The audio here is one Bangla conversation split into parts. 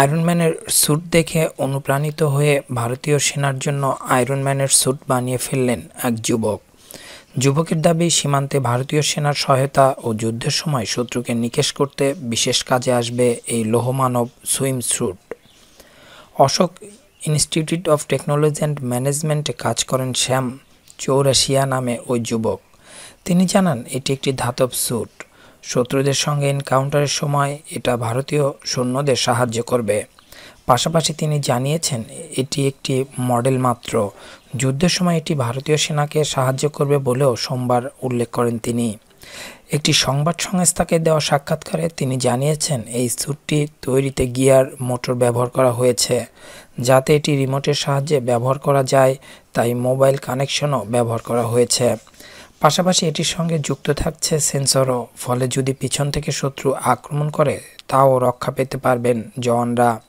আয়রনম্যানের স্যুট দেখে অনুপ্রাণিত হয়ে ভারতীয় সেনার জন্য আয়রনম্যানের স্যুট বানিয়ে ফেললেন এক যুবক। যুবকের দাবি, সীমান্তে ভারতীয় সেনার সহায়তা ও যুদ্ধের সময় শত্রুকে নিকেশ করতে বিশেষ কাজে আসবে এই লোহমানব swim suit Ashok institute of technology and ম্যানেজমেন্টে কাজ করেন শ্যাম চৌরাশিয়া নামে ওই যুবক। তিনি জানান, এটি একটি ধাতব স্যুট শত্রুদের সঙ্গে এনকাউন্টারের সময় এটা ভারতীয় সৈন্যদের সাহায্য করবে। পাশাপাশি তিনি জানিয়েছেন, এটি একটি মডেল মাত্র। যুদ্ধের সময় এটি ভারতীয় সেনাকে সাহায্য করবে বলেও সোমবার উল্লেখ করেন তিনি। একটি সংবাদ সংস্থাকে দেওয়া সাক্ষাৎকারে তিনি জানিয়েছেন, এই স্যুটটি তৈরিতে গিয়ার, মোটর ব্যবহার করা হয়েছে। যাতে এটি রিমোটের সাহায্যে ব্যবহার করা যায়, তাই মোবাইল কানেকশনও ব্যবহার করা হয়েছে। পাশাপাশি এটির সঙ্গে যুক্ত থাকছে সেন্সরও। ফলে যদি পিছন থেকে শত্রু আক্রমণ করে, তাও রক্ষা পেতে পারবেন জওয়ানরা।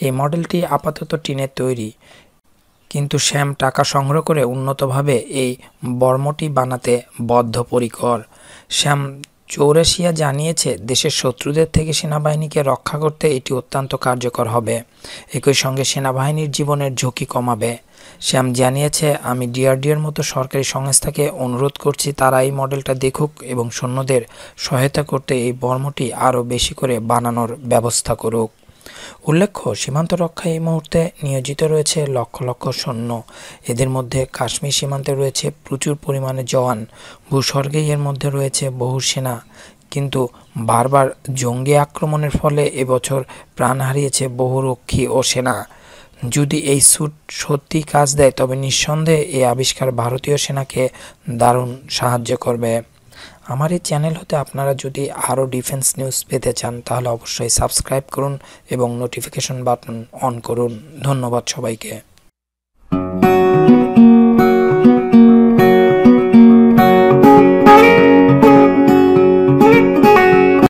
এই মডেলটি আপাতত টিনের তৈরি। কিন্তু শ্যাম টাকা সংগ্রহ করে উন্নতভাবে এই বর্মটি বানাতে বদ্ধপরিকর। শ্যাম চৌরাশিয়া জানিয়েছে, দেশের শত্রুদের থেকে সেনাবাহিনীকে রক্ষা করতে এটি অত্যন্ত কার্যকর হবে। একই সঙ্গে সেনাবাহিনীর জীবনের ঝুঁকি কমাবে। শ্যাম জানিয়েছে, আমি ডিআরডিওর মতো সরকারি সংস্থাকে অনুরোধ করছি, তারা এই মডেলটা দেখুক এবং সৈন্যদের সহায়তা করতে এই বর্মটি আরও বেশি করে বানানোর ব্যবস্থা করুক। উল্লেখ্য, সীমান্ত রক্ষায় এই মুহূর্তে নিয়োজিত রয়েছে লক্ষ লক্ষ সৈন্য। এদের মধ্যে কাশ্মীর সীমান্তে রয়েছে প্রচুর পরিমাণে জওয়ান। ভূস্বর্গেই এর মধ্যে রয়েছে বহু সেনা। কিন্তু বারবার জঙ্গি আক্রমণের ফলে এবছর প্রাণ হারিয়েছে বহু রক্ষী ও সেনা। যদি এই স্যুট সত্যি কাজ দেয়, তবে নিঃসন্দেহে এই আবিষ্কার ভারতীয় সেনাকে দারুণ সাহায্য করবে। আমার এই চ্যানেল হতে আপনারা যদি আরও ডিফেন্স নিউজ পেতে চান, তাহলে অবশ্যই সাবস্ক্রাইব করুন এবং নোটিফিকেশন বাটন অন করুন। ধন্যবাদ সবাইকে।